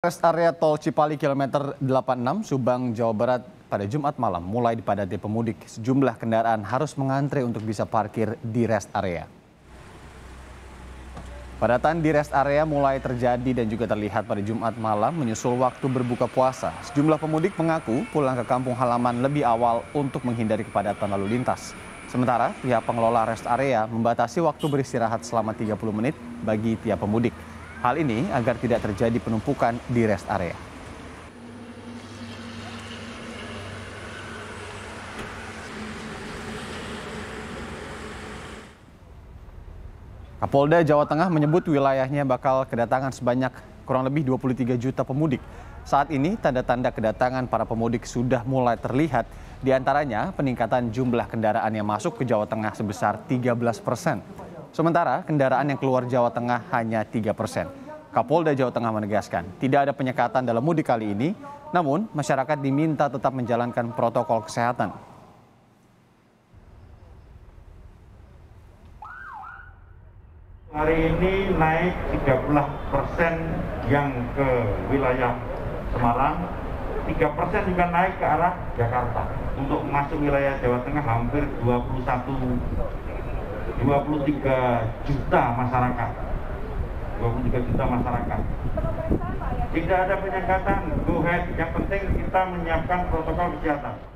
Rest area tol Cipali kilometer 86 Subang, Jawa Barat pada Jumat malam mulai dipadati pemudik. Sejumlah kendaraan harus mengantre untuk bisa parkir di rest area. Padatan di rest area mulai terjadi dan juga terlihat pada Jumat malam menyusul waktu berbuka puasa. Sejumlah pemudik mengaku pulang ke kampung halaman lebih awal untuk menghindari kepadatan lalu lintas. Sementara pihak pengelola rest area membatasi waktu beristirahat selama 30 menit bagi tiap pemudik. Hal ini agar tidak terjadi penumpukan di rest area. Kapolda Jawa Tengah menyebut wilayahnya bakal kedatangan sebanyak kurang lebih 23 juta pemudik. Saat ini tanda-tanda kedatangan para pemudik sudah mulai terlihat, di antaranya peningkatan jumlah kendaraan yang masuk ke Jawa Tengah sebesar 13 persen. Sementara kendaraan yang keluar Jawa Tengah hanya 3 persen. Kapolda Jawa Tengah menegaskan tidak ada penyekatan dalam mudik kali ini, namun masyarakat diminta tetap menjalankan protokol kesehatan. Hari ini naik 13 persen yang ke wilayah Semarang, 3 persen juga naik ke arah Jakarta. Untuk masuk wilayah Jawa Tengah hampir 21, 23 juta masyarakat. 23 juta masyarakat. Tidak ada penyekatan, go ahead. Yang penting kita menyiapkan protokol kesehatan.